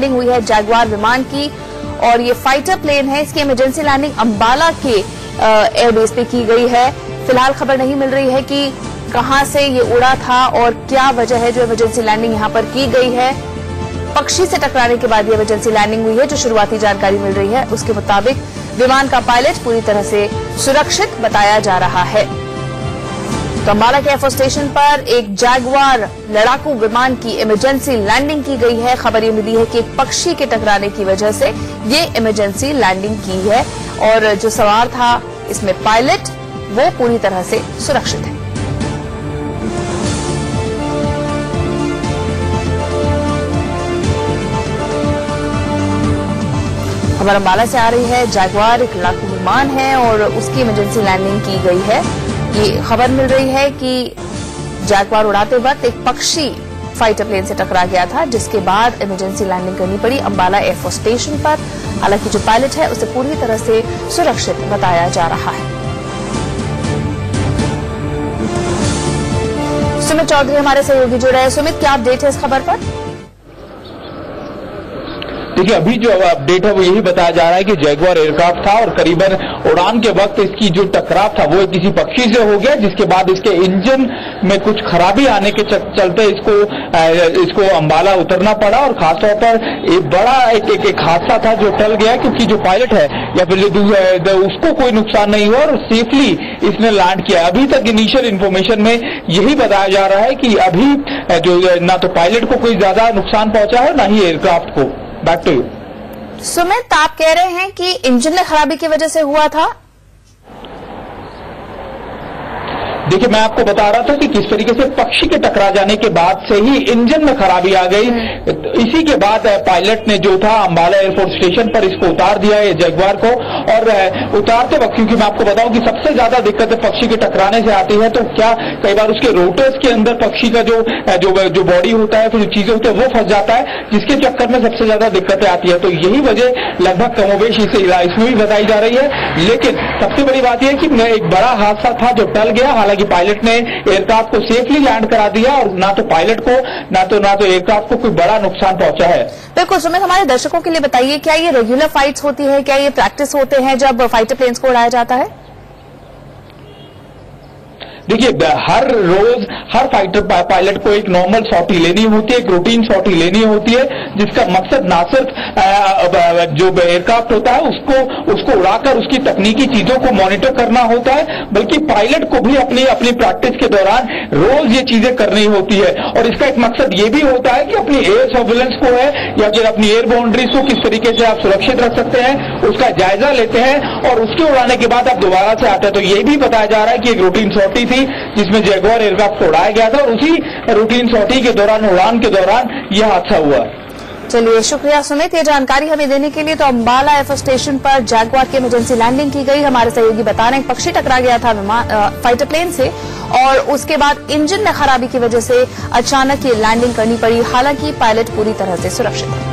Landing हुई है Jaguar विमान की और ये फाइटर प्लेन है। इसकी इमरजेंसी लैंडिंग अंबाला के एयरबेस पे की गई है। फ़िलहाल खबर नहीं मिल रही है कि कहाँ से ये उड़ा था और क्या वजह है जो इमरजेंसी लैंडिंग यहाँ पर की गई है। पक्षी से टकराने के बाद ये इमरजेंसी लैंडिंग हुई है, जो शुरुआती जानकारी मिल रही है। उसके मुताबिक विमान का पायलट पूरी तरह से सुरक्षित बताया जा रहा है। अम्बाला के एयरफोर्स स्टेशन पर एक जैगवार लड़ाकू विमान की इमरजेंसी लैंडिंग की गई है। खबर ये मिली है कि एक पक्षी के टकराने की वजह से ये इमरजेंसी लैंडिंग की है और जो सवार था, इसमें पायलट वो पूरी तरह से सुरक्षित है। खबर अम्बाला से आ रही है जैगवार एक लड़ाकू विमान है और उसकी इमरजेंसी लैंडिंग की गई है। ये खबर मिल रही है कि जैगवार उड़ाते वक्त एक पक्षी फाइटर प्लेन से टकरा गया था, जिसके बाद इमरजेंसी लैंडिंग करनी पड़ी अंबाला एयरफोर्स स्टेशन पर। हालाँकि जो पायलट है, उसे पूरी तरह से सुरक्षित बताया जा रहा है। सुमित चौधरी हमारे सहयोगी जुड़े हैं। सुमित, क्या अपडेट है इस खबर पर? देखिए अभी जो अपडेट है वो यही बताया जा रहा है कि जैगवार एयरक्राफ्ट था और करीबन उड़ान के वक्त इसकी जो टकराव था वो किसी पक्षी से हो गया जिसके बाद इसके इंजन में कुछ खराबी आने के चलते इसको इसको अंबाला उतरना पड़ा और खासतौर पर एक बड़ा एक, एक, एक हादसा था जो टल गया क्योंकि जो पायलट है या फिर उसको कोई नुकसान नहीं हुआ और सेफली इसने लैंड किया अभी तक इनिशियल इन्फॉर्मेशन में यही बताया जा रहा है कि अभी जो ना तो पायलट को कोई ज़्यादा नुकसान पहुँचा है ना ही एयरक्राफ्ट को। बैक टू यू सुमित आप कह रहे हैं कि इंजन में खराबी की वजह से हुआ था? देखिए मैं आपको बता रहा था कि किस तरीके से पक्षी के टकरा जाने के बाद से ही इंजन में खराबी आ गई। इसी के बाद पायलट ने जो था अंबाला एयरपोर्ट स्टेशन पर इसको उतार दिया है जगवार को। और उतारते वक्त क्योंकि मैं आपको बताऊँ कि सबसे ज़्यादा दिक्कत पक्षी के टकराने से आती है तो क्या कई बार उसके रोटर्स के अंदर पक्षी का जो जो जो बॉडी होता है फिर चीज़ें होती है वो फंस जाता है। जिसके चक्कर में सबसे ज़्यादा दिक्कतें आती है। तो यही वजह लगभग कमोवेश इसे इसमें भी बताई जा रही है। लेकिन सबसे बड़ी बात यह कि एक बड़ा हादसा था जो टल गया। हालाँकि हालाँकि पायलट ने एयरक्राफ्ट को सेफली लैंड करा दिया और ना तो पायलट को, ना तो ना तो एयरक्राफ्ट को कोई बड़ा नुकसान पहुँचा है। बिल्कुल, सुमित, हमारे दर्शकों के लिए बताइए, क्या ये रेगुलर फाइट्स होती है? क्या ये प्रैक्टिस होते हैं जब फाइटर प्लेन्स को उड़ाया जाता है? देखिए हर रोज हर फाइटर पायलट को एक नॉर्मल सॉटी लेनी होती है, एक रूटीन सॉटी लेनी होती है, जिसका मकसद ना सिर्फ़ जो एयरक्राफ्ट होता है, उसको उसको उड़ाकर उसकी तकनीकी चीज़ों को मॉनिटर करना होता है, बल्कि पायलट को भी अपनी अपनी प्रैक्टिस के दौरान रोज ये चीज़ें करनी होती है। और इसका एक मकसद ये भी होता है कि अपनी एयर सर्विलेंस को है, या फिर अपनी एयर बाउंड्रीज को किस तरीके से आप सुरक्षित रख सकते हैं, उसका जायजा लेते हैं, और उसके उड़ाने के बाद आप दोबारा से आते हैं। तो ये भी बताया जा रहा है कि एक रूटीन सॉटी थी, जिसमें जैगवार एयरक्राफ्ट को उड़ाया गया था। और उसी रूटीन सॉटी के दौरान, उड़ान के दौरान यह हादसा हुआ चलिए, शुक्रिया सुमित। ये जानकारी हमें देने के लिए तो अम्बाला एफ़ स्टेशन पर जैगवार की इमरजेंसी लैंडिंग की गई। हमारे सहयोगी बता रहे हैं, पक्षी टकरा गया था फाइटर प्लेन से और उसके बाद इंजन में खराबी की वजह से अचानक ये लैंडिंग करनी पड़ी। हालाँकि पायलट पूरी तरह से सुरक्षित है।